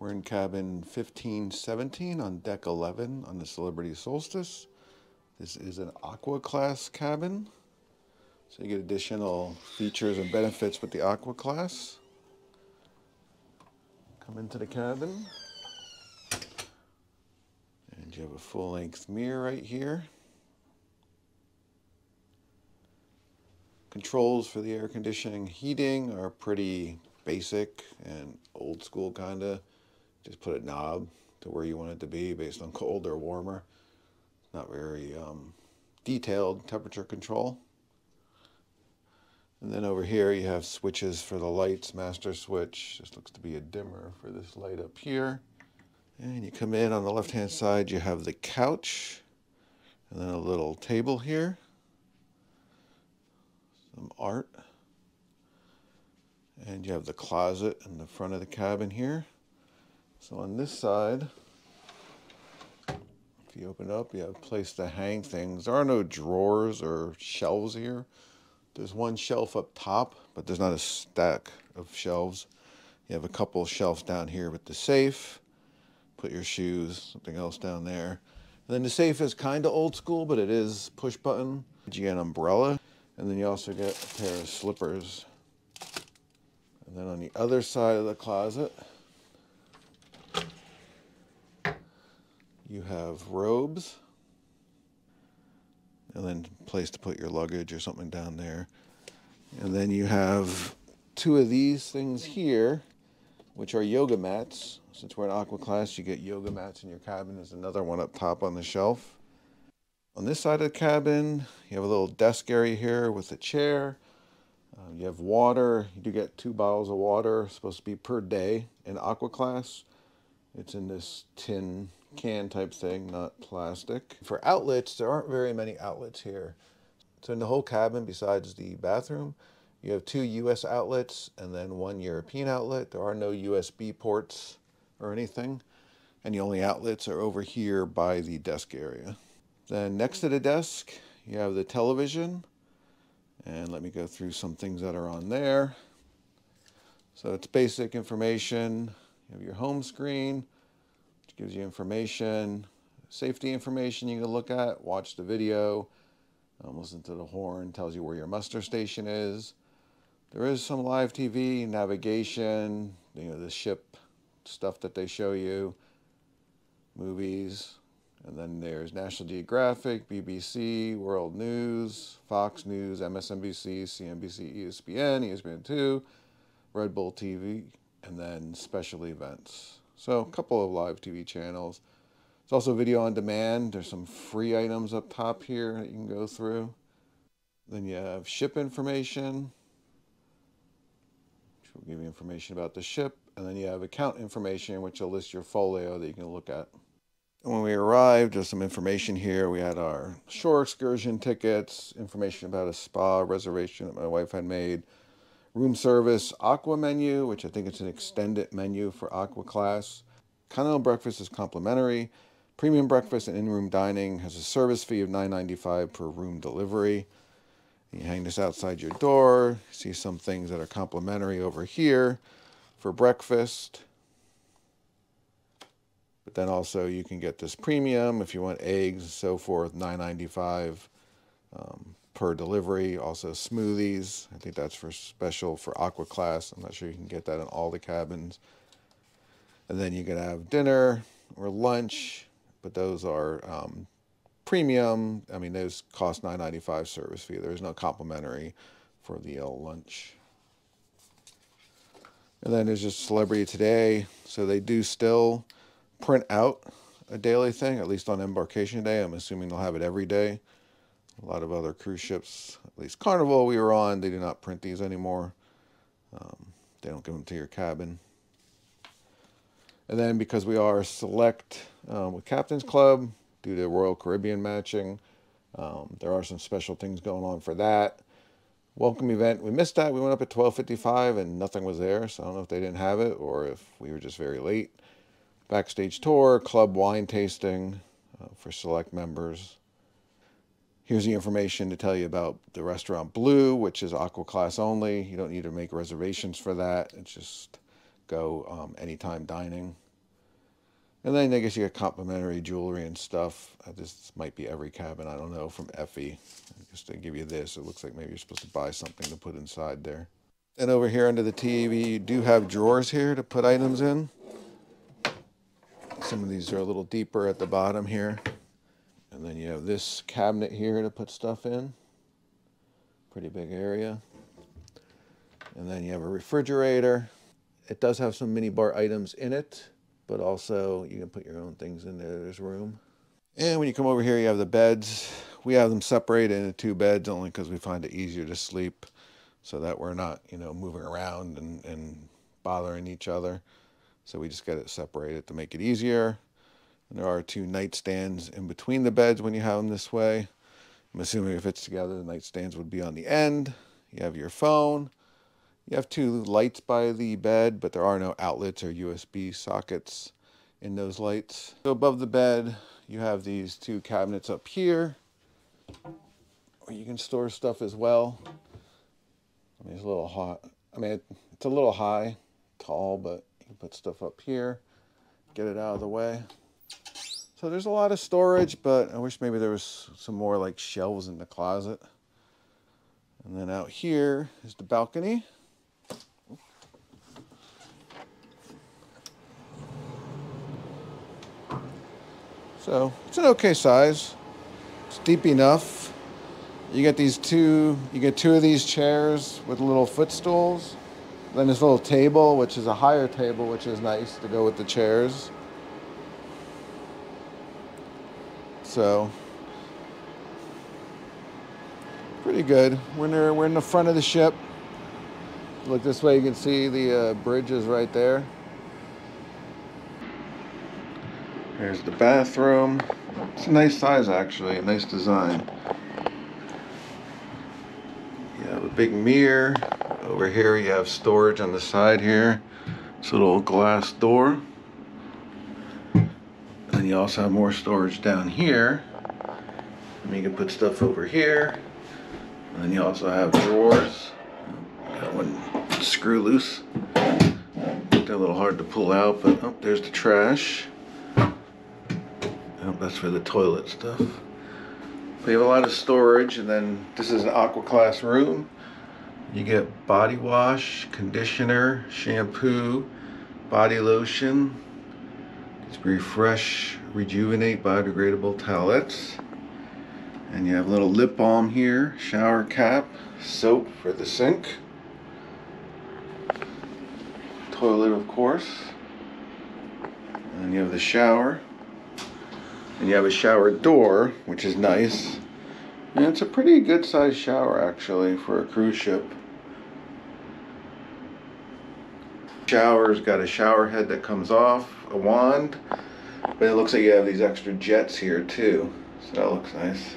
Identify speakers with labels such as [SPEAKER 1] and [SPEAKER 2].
[SPEAKER 1] We're in cabin 1517 on deck 11 on the Celebrity Solstice. This is an Aqua class cabin. So you get additional features and benefits with the Aqua class. Come into the cabin. And you have a full length mirror right here. Controls for the air conditioning heating are pretty basic and old school kind of. Just put a knob to where you want it to be based on cold or warmer. Not very um, detailed temperature control. And then over here you have switches for the lights, master switch. This looks to be a dimmer for this light up here. And you come in on the left hand side, you have the couch and then a little table here some art. And you have the closet in the front of the cabin here. So on this side, if you open up, you have a place to hang things. There are no drawers or shelves here. There's one shelf up top, but there's not a stack of shelves. You have a couple shelves down here with the safe. Put your shoes, something else down there. And then the safe is kind of old school, but it is push button. You get an umbrella. And then you also get a pair of slippers. And then on the other side of the closet, you have robes. And then place to put your luggage or something down there. And then you have two of these things here, which are yoga mats. Since we're in aqua class, you get yoga mats in your cabin. There's another one up top on the shelf. On this side of the cabin, you have a little desk area here with a chair. Uh, you have water. You do get two bottles of water, supposed to be per day in aqua class. It's in this tin can type thing, not plastic. For outlets, there aren't very many outlets here. So in the whole cabin, besides the bathroom, you have two US outlets and then one European outlet. There are no USB ports or anything. And the only outlets are over here by the desk area. Then next to the desk, you have the television. And let me go through some things that are on there. So it's basic information. You have your home screen, gives you information, safety information you can look at, watch the video, um, listen to the horn, tells you where your muster station is. There is some live TV, navigation, you know, the ship stuff that they show you, movies, and then there's National Geographic, BBC, World News, Fox News, MSNBC, CNBC, ESPN, ESPN2, Red Bull TV, and then special events. So a couple of live TV channels. It's also video on demand. There's some free items up top here that you can go through. Then you have ship information, which will give you information about the ship. And then you have account information, which will list your folio that you can look at. When we arrived, there's some information here. We had our shore excursion tickets, information about a spa reservation that my wife had made, room service aqua menu, which I think it's an extended menu for aqua class. Continental breakfast is complimentary. Premium breakfast and in-room dining has a service fee of $9.95 per room delivery. You hang this outside your door. See some things that are complimentary over here for breakfast. But then also you can get this premium if you want eggs and so forth, $9.95 um, per delivery. Also smoothies. I think that's for special for aqua class. I'm not sure you can get that in all the cabins. And then you can have dinner or lunch, but those are um, premium. I mean, those cost $9.95 service fee. There's no complimentary for the uh, lunch. And then there's just Celebrity Today. So they do still print out a daily thing, at least on embarkation day. I'm assuming they'll have it every day. A lot of other cruise ships, at least Carnival we were on, they do not print these anymore. Um, they don't give them to your cabin. And then because we are select um, with Captain's Club due to Royal Caribbean matching, um, there are some special things going on for that. Welcome event, we missed that. We went up at 12.55 and nothing was there. So I don't know if they didn't have it or if we were just very late backstage tour, club wine tasting uh, for select members. Here's the information to tell you about the restaurant Blu, which is aqua class only. You don't need to make reservations for that. It's just go um, anytime dining. And then I guess you get complimentary jewelry and stuff. Uh, this might be every cabin, I don't know, from Effy. Just to give you this. It looks like maybe you're supposed to buy something to put inside there. And over here under the TV, you do have drawers here to put items in. Some of these are a little deeper at the bottom here. And then you have this cabinet here to put stuff in. Pretty big area. And then you have a refrigerator. It does have some mini bar items in it but also you can put your own things in there. There's room. And when you come over here, you have the beds. We have them separated into two beds only because we find it easier to sleep so that we're not, you know, moving around and, and bothering each other. So we just get it separated to make it easier. And there are two nightstands in between the beds when you have them this way. I'm assuming if it's together, the nightstands would be on the end. You have your phone. You have two lights by the bed, but there are no outlets or USB sockets in those lights. So above the bed, you have these two cabinets up here where you can store stuff as well. I mean, it's a little hot. I mean, it's a little high, tall, but you can put stuff up here, get it out of the way. So there's a lot of storage, but I wish maybe there was some more like shelves in the closet. And then out here is the balcony. So it's an okay size. It's deep enough. You get these two, you get two of these chairs with little footstools. Then this little table, which is a higher table, which is nice to go with the chairs. So, pretty good. We're in, we're in the front of the ship. Look this way, you can see the uh, bridge is right there. There's the bathroom. It's a nice size actually, a nice design. You have a big mirror. Over here you have storage on the side here. It's a little glass door. You also have more storage down here. And you can put stuff over here. And then you also have drawers. Got one screw loose. They're a little hard to pull out, but oh, there's the trash. Oh, that's for the toilet stuff. We have a lot of storage, and then this is an aqua class room. You get body wash, conditioner, shampoo, body lotion. It's refresh, rejuvenate biodegradable towelettes. And you have a little lip balm here, shower cap, soap for the sink. Toilet, of course. And you have the shower. And you have a shower door, which is nice. And it's a pretty good sized shower actually for a cruise ship. Shower's got a shower head that comes off, a wand, but it looks like you have these extra jets here too. So that looks nice.